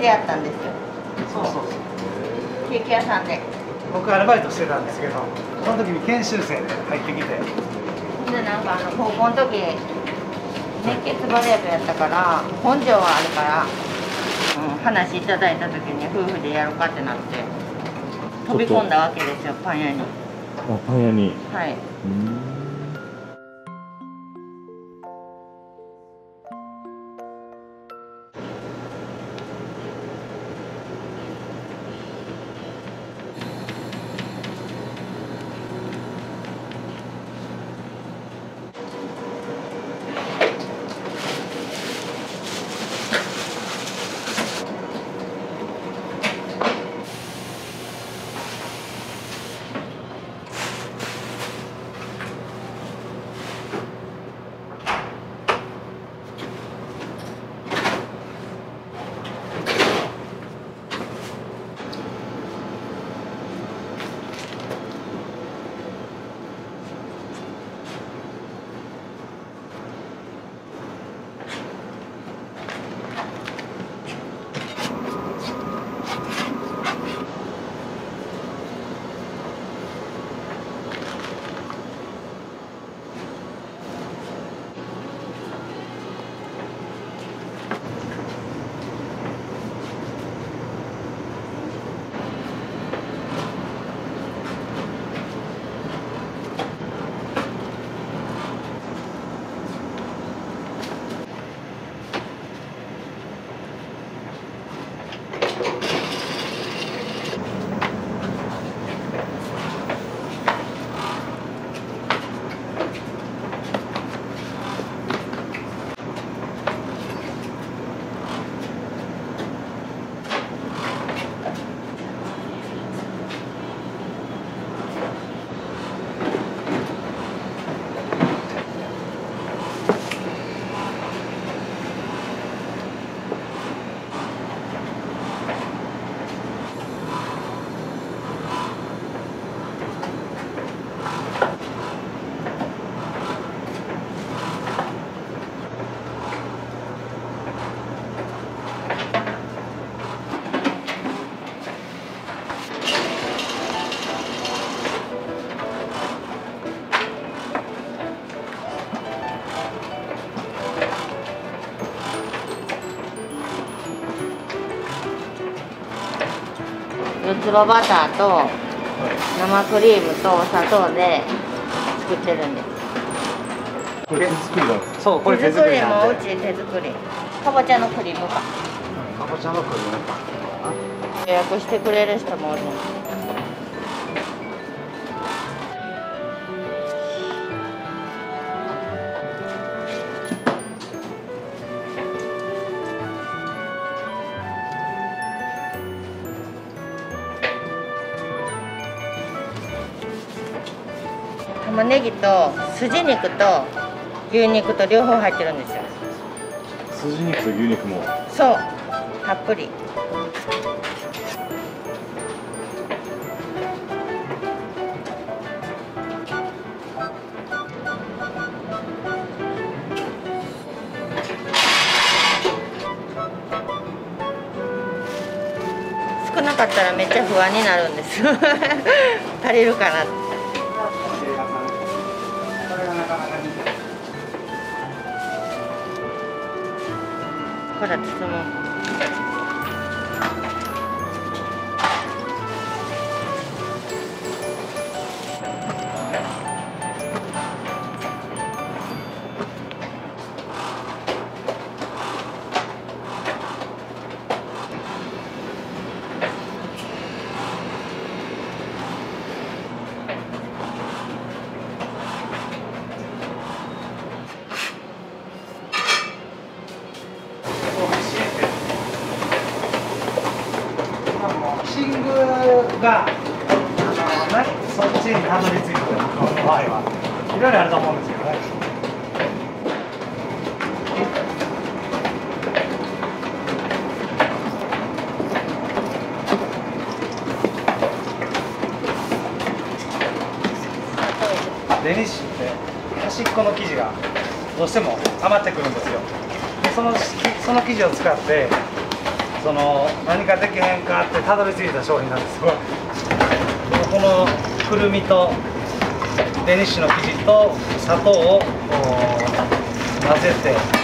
出会ったんですよ。そうそうそう。ケーキ屋さんで。僕アルバイトしてたんですけどその時に研修生で入ってきて。でなんかあの高校の時熱血バレー部やったから根性はあるから、うん、話いただいた時に夫婦でやろうかってなって飛び込んだわけですよパン屋に。あパン屋に。はいうん四つ葉バターと生クリームとお砂糖で作ってるんです。これ手作りなんですかそうこれ手手作り作りなんで。もうち手作り。かぼちゃのクリームかかぼちゃのクリームパン。予約してくれる人もおる玉ねぎと筋肉と牛肉と両方入ってるんですよ。筋肉と牛肉も。そう。たっぷり。少なかったらめっちゃ不安になるんです。足りるかなってこれがなたどり着いた商品なんですよこのくるみとデニッシュの生地と砂糖を混ぜて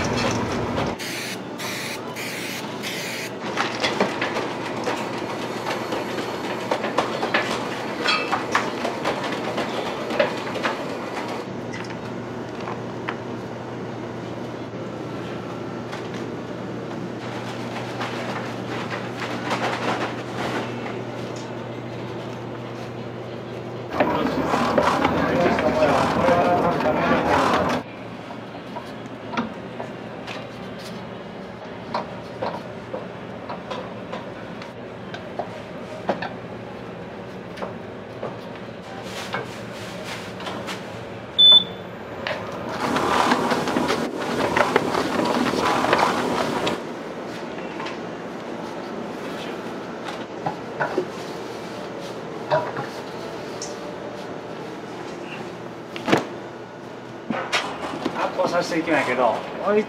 発酵させていけないけど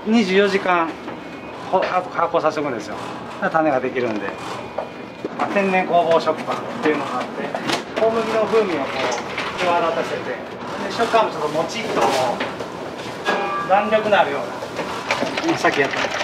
24時間発酵させておくんですよ。種ができるんで、まあ、天然工房食パンっていうのがあって小麦の風味をこう際立たせてで食感もちょっともちっとこう弾力のあるようなさっきやった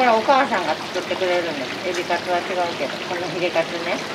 これお母さんが作ってくれるんです。エビカツは違うけどこのヒレカツね。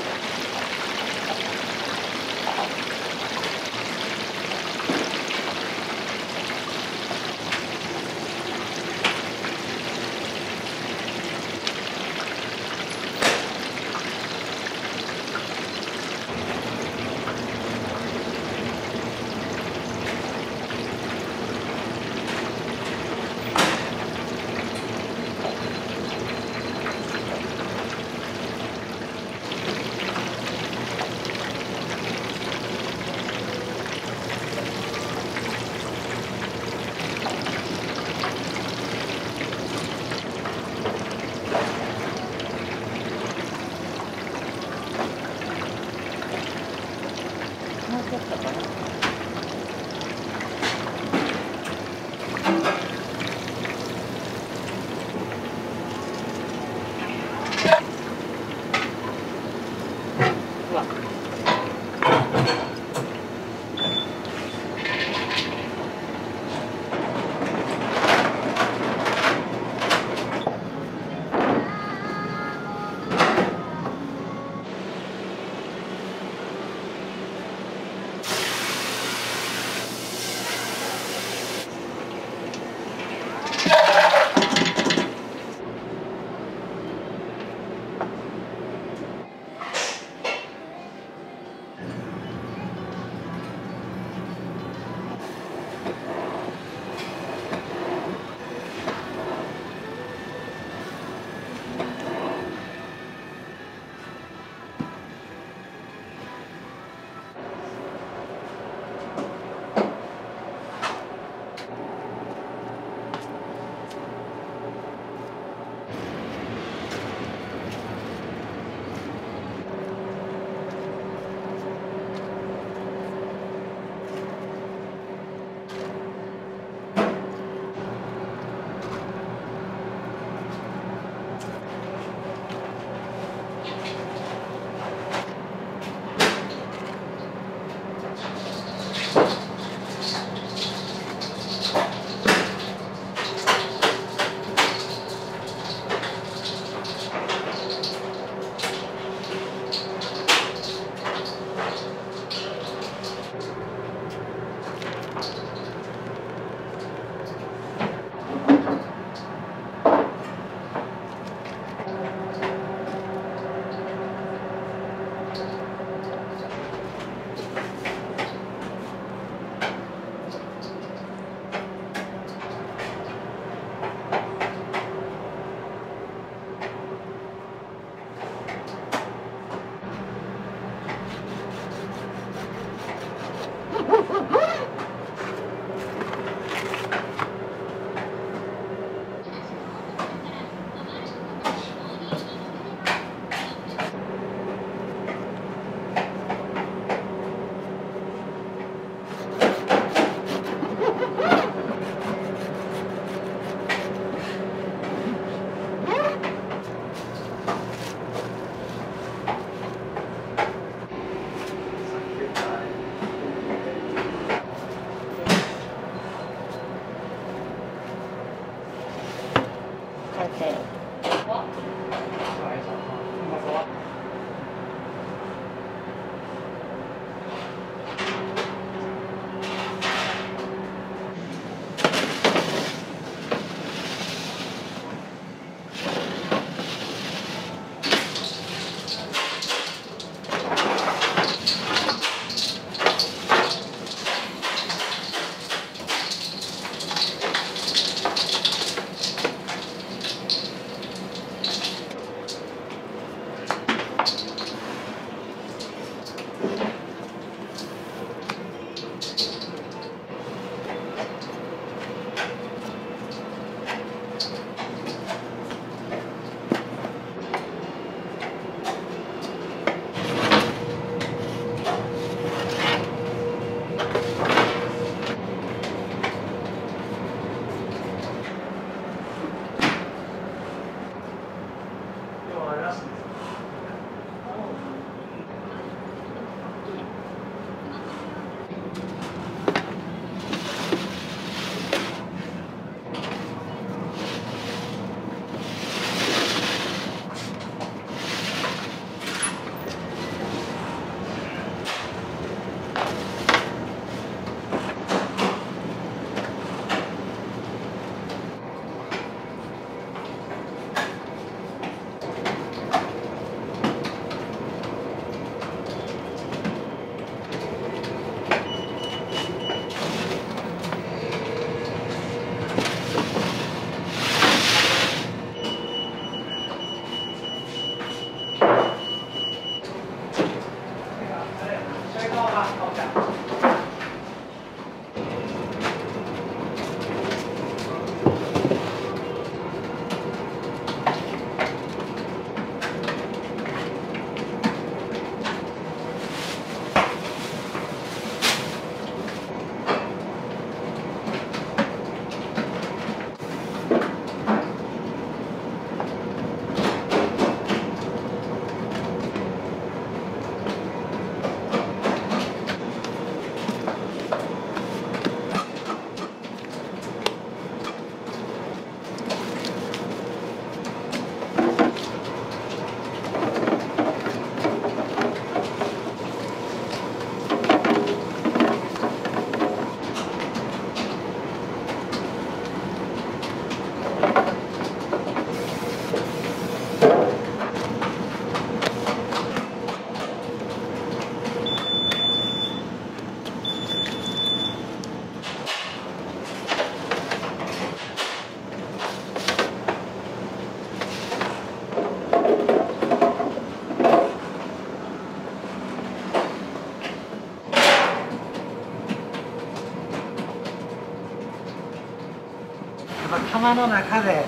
釜の中で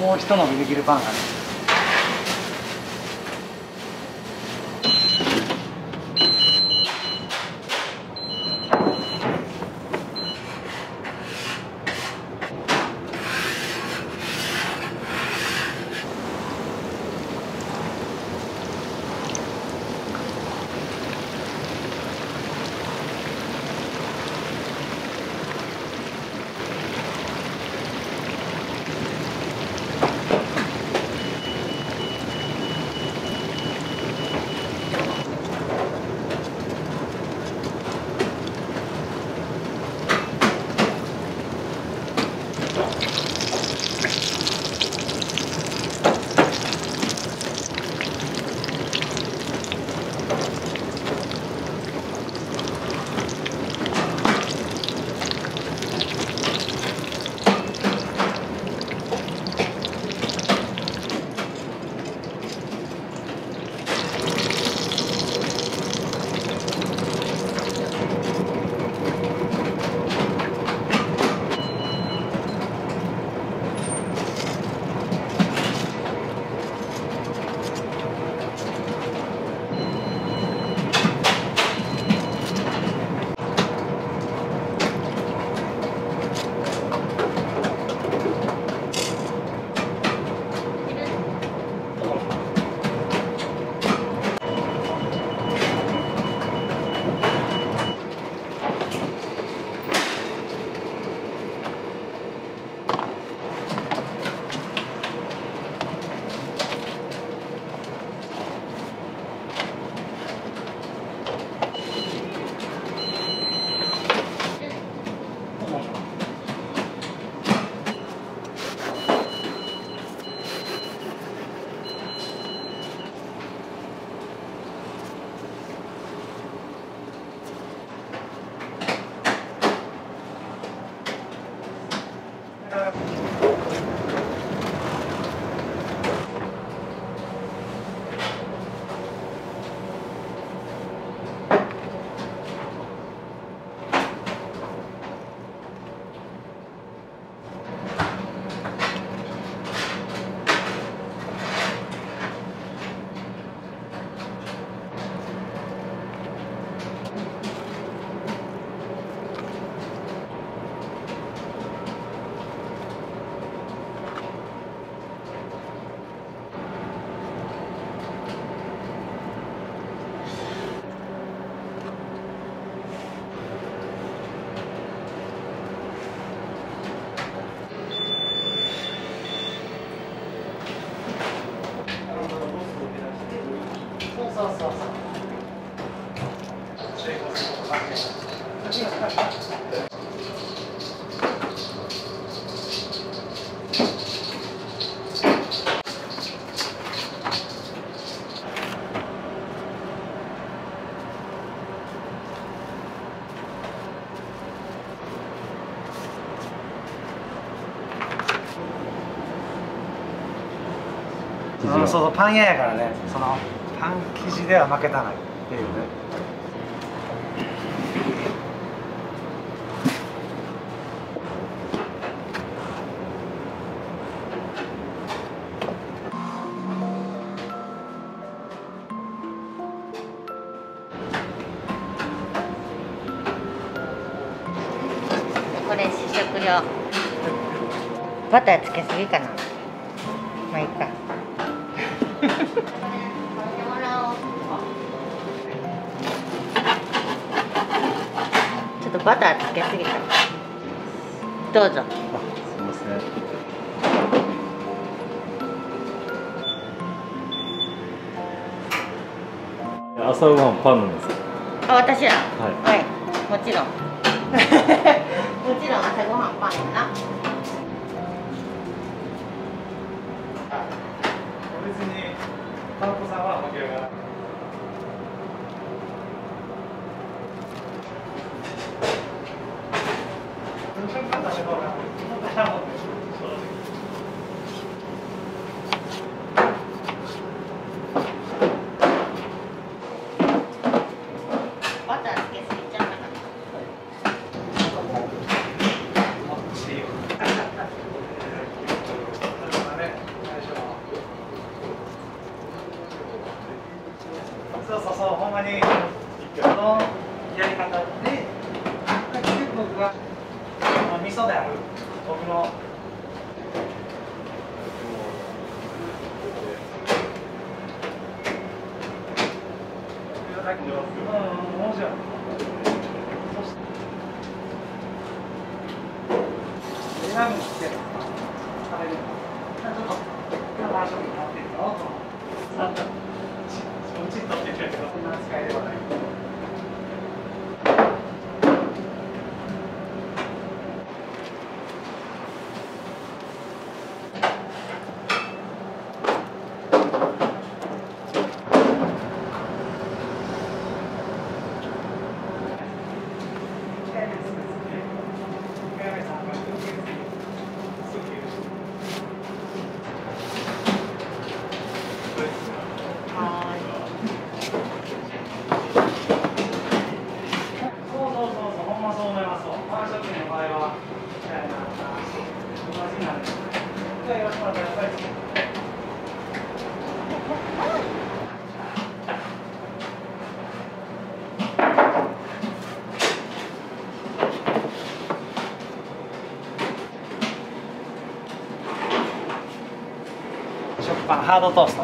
もう一伸びできるパンがねそうそうパン屋やからね。そのパン生地では負けたない。っていうね。これ試食用。バターつけすぎかバターつけすぎたどうぞ。あすみません。朝ごはんパンなんですか？あ私らはい。はい。もちろん。もちろん朝ごはんパンやな選ぶん。ですけど。هذا طاسه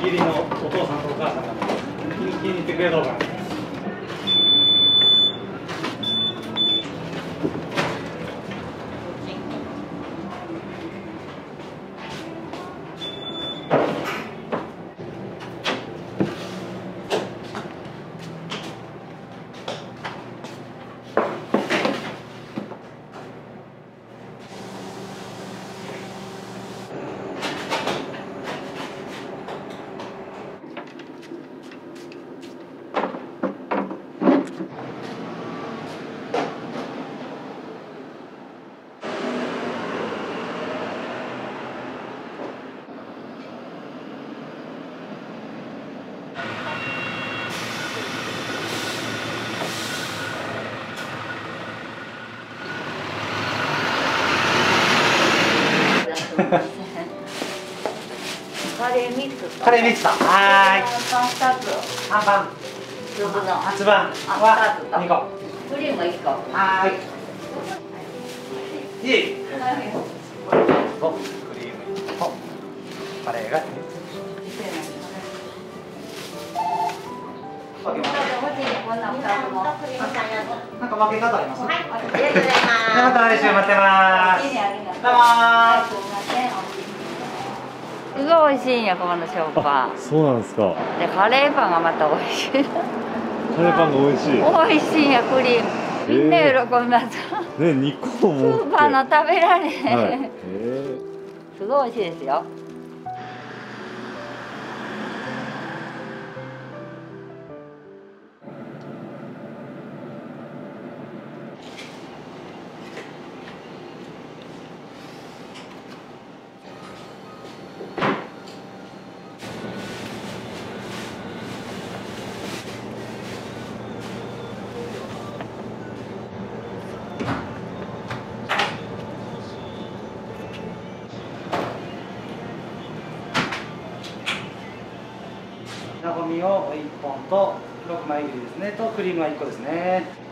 義理のお父さんとお母さんが気に入ってくれたうかな。ミックスとカレーミックスとはーいパン2つ半パン粒の初番は2個クリーム1個。はーいい。いとクリームとカレーが。な2つもなんか分け方あります？はい、ありがとうございます。また来週待ってます。どうもすごい美味しいんやこのショーパン。そうなんですか。でカレーパンがまた美味しい。カレーパンが美味しい。ね美味しいんやクリーム。みんな喜んだぞ、2個もスーパーの食べられへん、はい。えすごい美味しいですよみを1本と6枚切りですねとクリームは1個ですね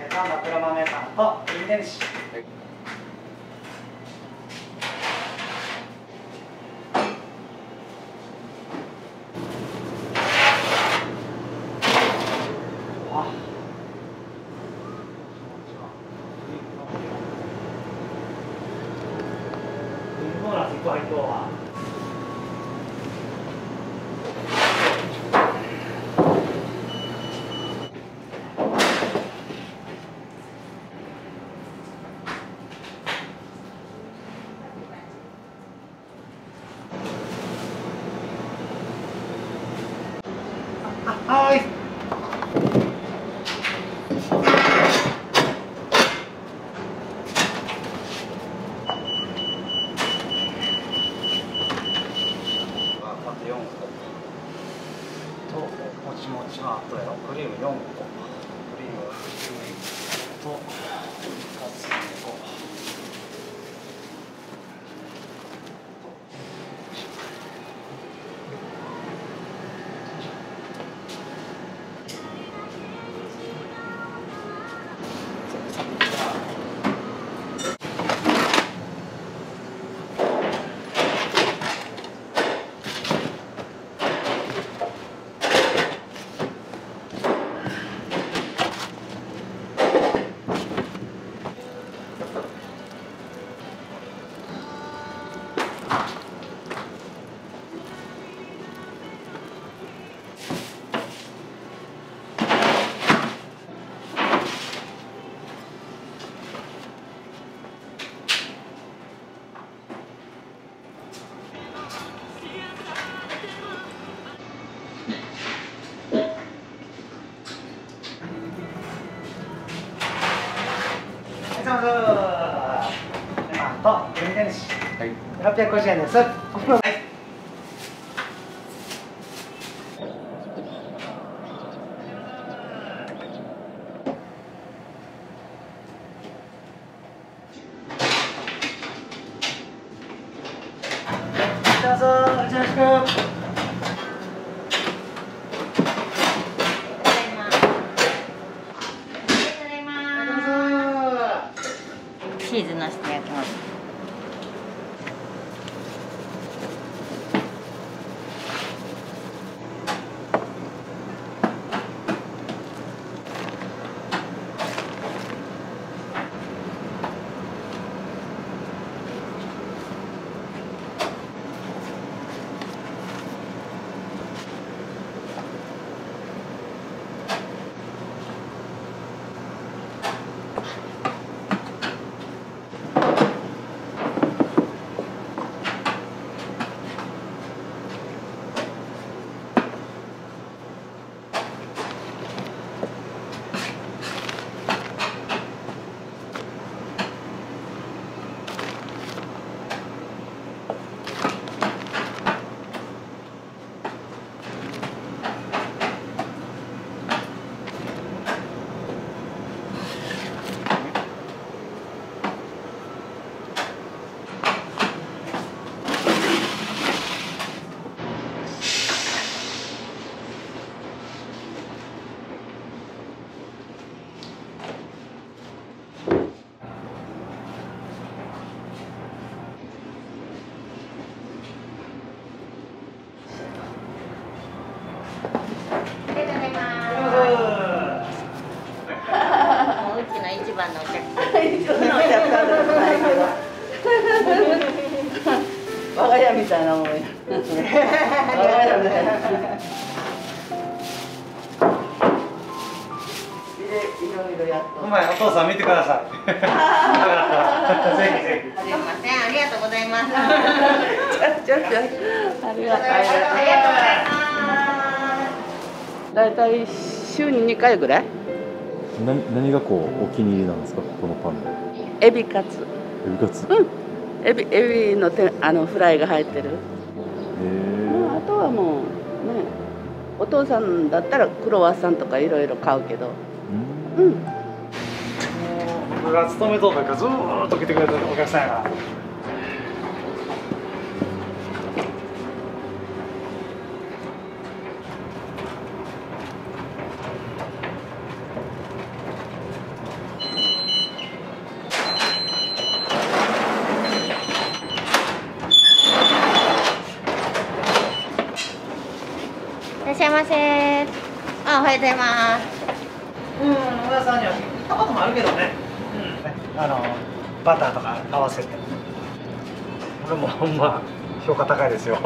えー、丹波黒豆パンとインデンシあドーナツ1個入っとうわあはいあまた4個ともちもちはあとやろクリーム4個。と2つ2個とグリーンデニッシュはい650円です。回ぐらい？な何がこうお気に入りなんですか？このパンでエビカツ。エビカツ？へうん。エビエビのてあのフライが入ってる。え。もうあとはもうねお父さんだったらクロワッサンとかいろいろ買うけど。うん。うん。僕が勤めとったからずーっと来てくれてるお客さんやからいらっしゃいませあおはようございますうん小田さんにはたこともあるけどねうんあのバターとか合わせてこれもほんま評価高いですよ。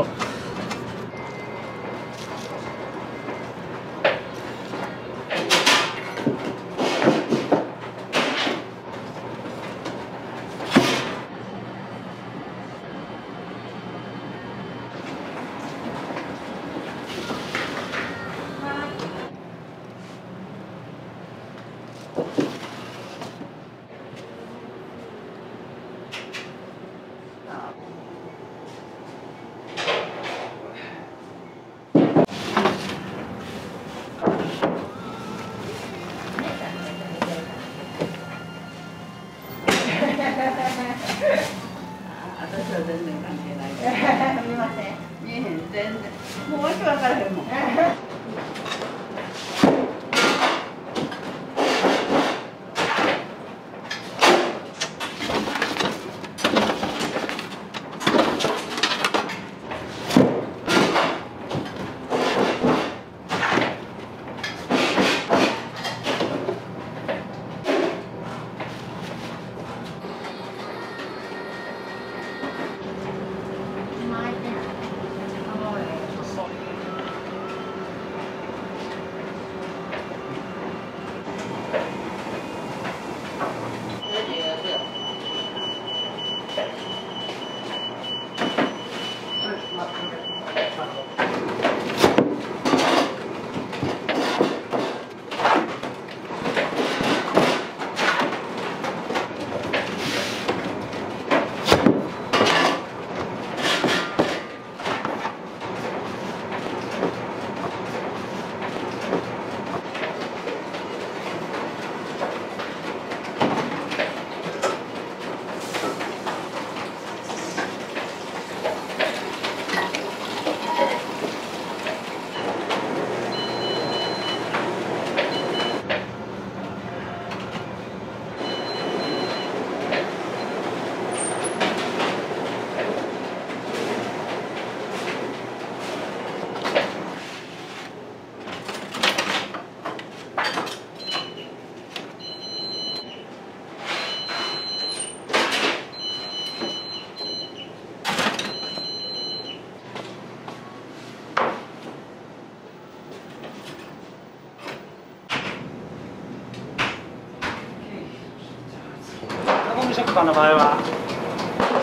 タコミ食パンの場合は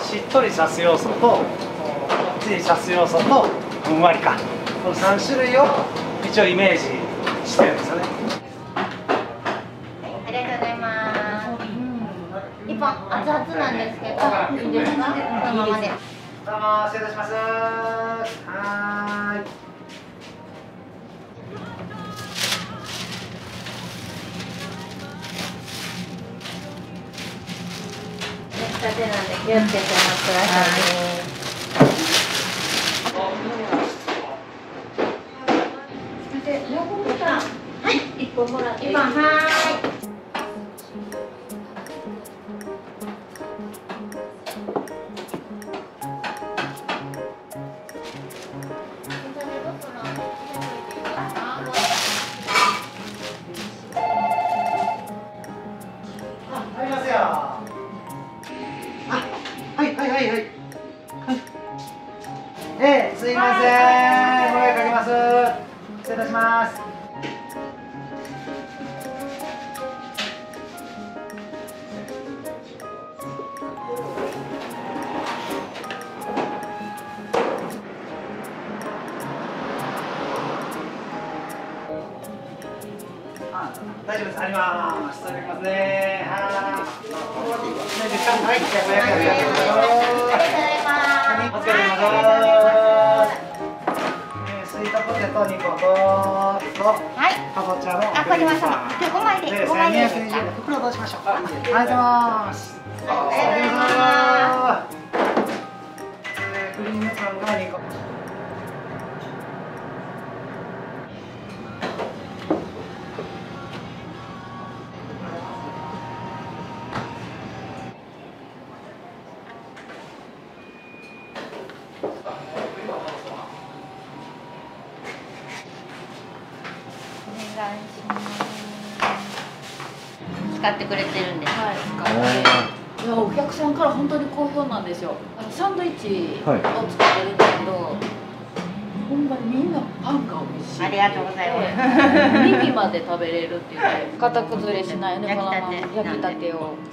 しっとりさす要素ともっちりさす要素とふんわりかこの3種類を一応イメージしてるんですよねありがとうございます。一本熱々なんですけど、いいですか？このままで。どうも失礼いたします気をつけてお待ちくださいね。はい。一本もらって。一本はーい。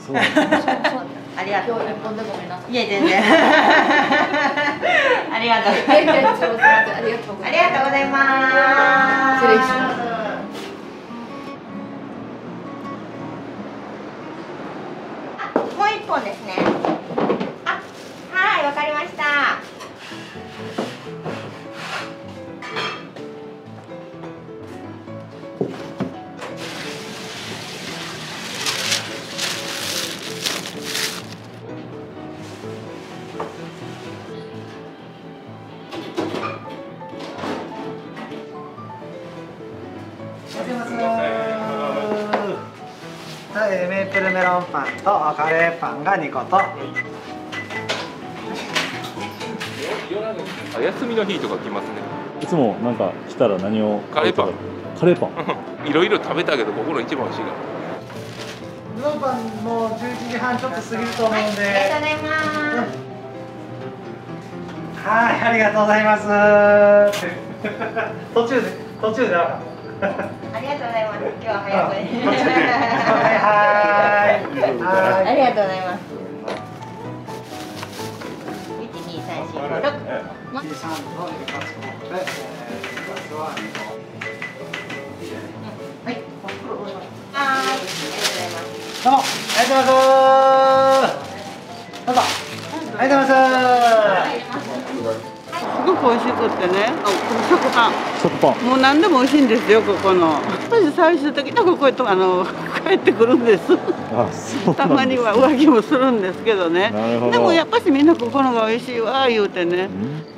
そう。なんだそうそうありがとう。今日一本でごめんなさいいえ全然。ありがとう。ございますはい。はいすいませんありがとうございます。ありがとうございます。失礼しますメロンパンとカレーパンが2個と。あ休みの日とか来ますねいつもなんか来たら何をカレーパンカレーパン いろいろ食べたけどここの一番美味しいからメロンパンもう11時半ちょっと過ぎると思うんありがとうで。ございますはい、ありがとうございます。途中で、途中で。ありがとうございます今日は早く途に。はい、はい。はい。ありがとうございます一二三四五六とうございますどうも、ありがとうございます。どうぞ。ありがとうございます。すごく美味しくってね。あこの食パン。食パン。もう何でも美味しいんですよここの。私最終的にここへとあの帰ってくるんです。あそうたまには浮気もするんですけどね。でもやっぱしみんなここのが美味しいわ言うてね。うん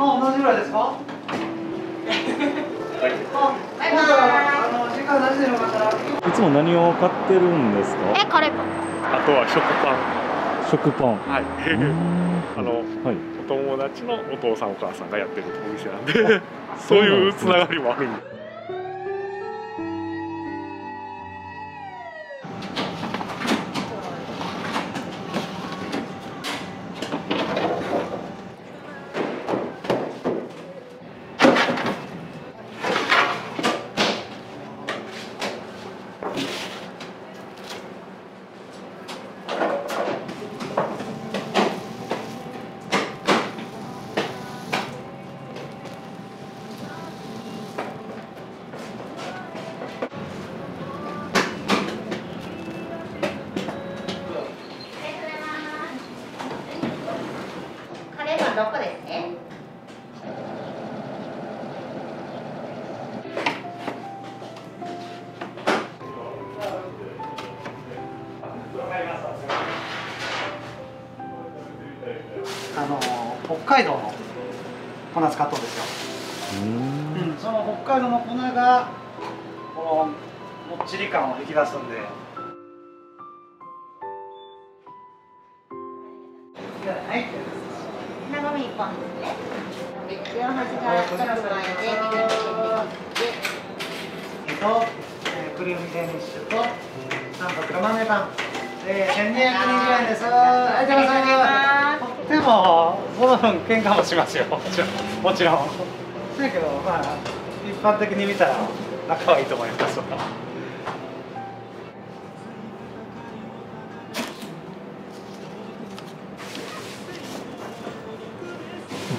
あ、同じぐらいですか？いつも何を買ってるんですか？え、カレーパン。あとは食パン。食パン。はい。あの、はい、お友達のお父さんお母さんがやってるお店なんで、そういうつながりもあるんで。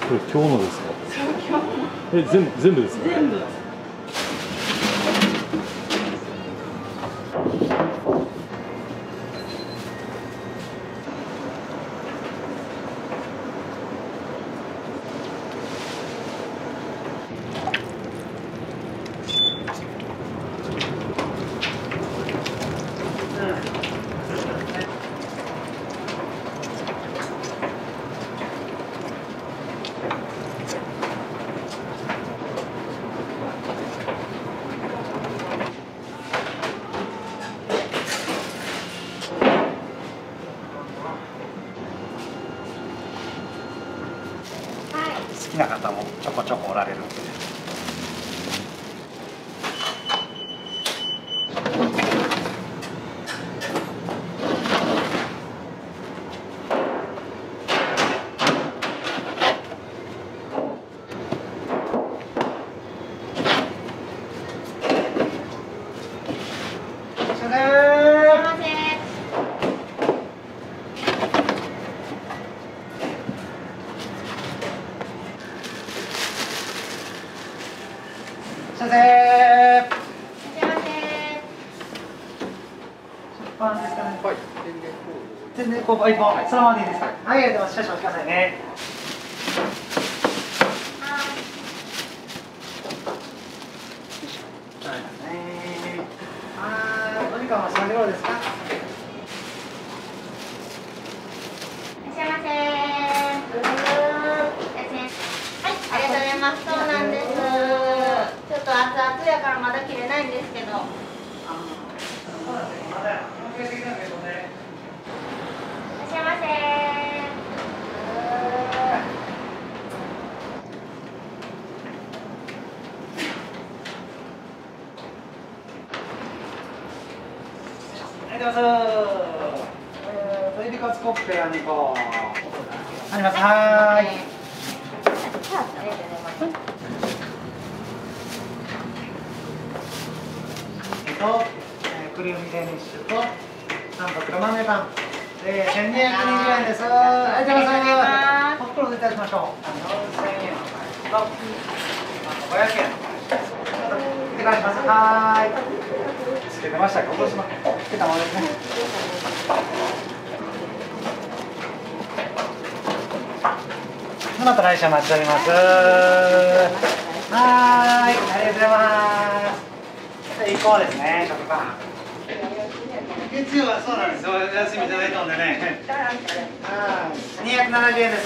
これ今日のですか？え、全部、全部ですか？全部。やからまだ切れないんですけど。ありがとうございます。えー、トイビカツコッペあ2個。あります。はーい。ありがとうございます。えっと、えークリームデニッシュと、三角の豆パン。で、千二百二十円です。ありがとうございます。袋でいただきましょう。四千円と、あと五百円。お願いします。はーい。つけてましたか。落とします。つけたままですね。また来週お待ちしております。はーい、ありがとうございます。で、行こうですね、食パン。月曜はそうなんですよ、休みいただいたんでね。はい、二百七十円です。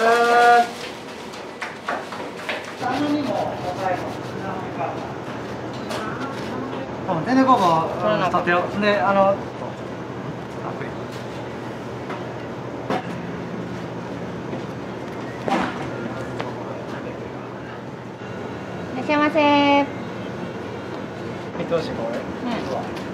頼みも、お買いも。うん、天然酵母、うん、取ってよ。で、あの。いらっしゃいませ見通しこれ？今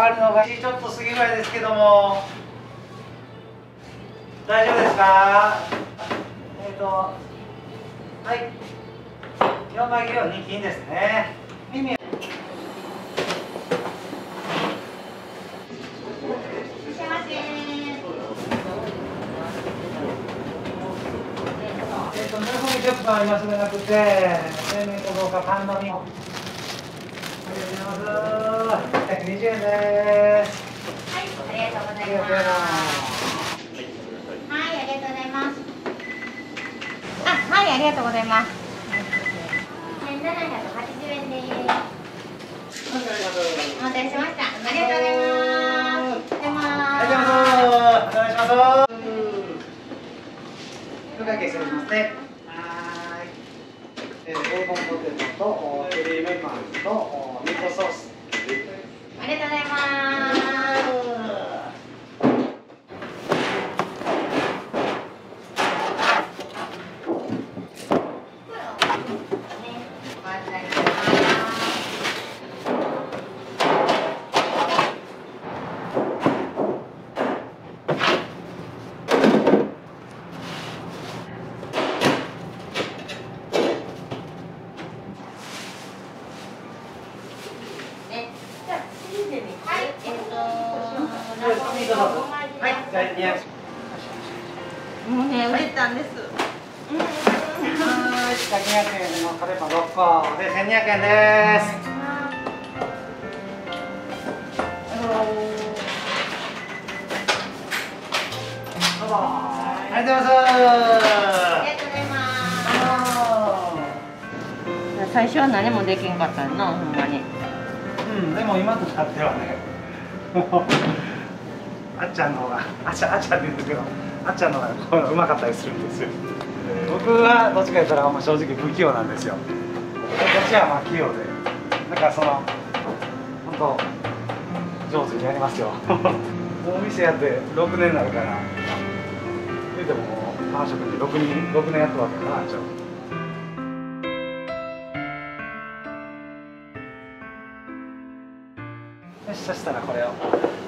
次あるのがちょっと過ぎぐらいですけども大丈夫ですかえっ、ーとはい4枚切りは2金ですね耳いらっしゃいませえっと、ありますじゃなくて、生命かどうかパンのみ。ありがとうございます。120円です。はい、ありがとうございま。すはい、ありがとうございます。あ、はい、ありがとうございます。千七百八十円です。お待たせしました。ありがとうございます。おはようございます。ありがとうございます。お願いします。お会計失礼しますね。はい。えー、ベーコンポテトとおクリームパンとありがとうございます。何もできんかったんな、ほんまに。うん、でも今となってはね、も うあっちゃんの方が、あっちゃん、あっちゃんって言うけど、あっちゃんの方がこういうのうまかったりするんですよ。僕はどっちか言ったら、もう正直不器用なんですよ。こっちはまあ器用で、だからその、本当上手にやりますよ。お店やって6年になるから、言うてももうパン職人6人、6年やったわけだから、あっちし、そしたらこれを。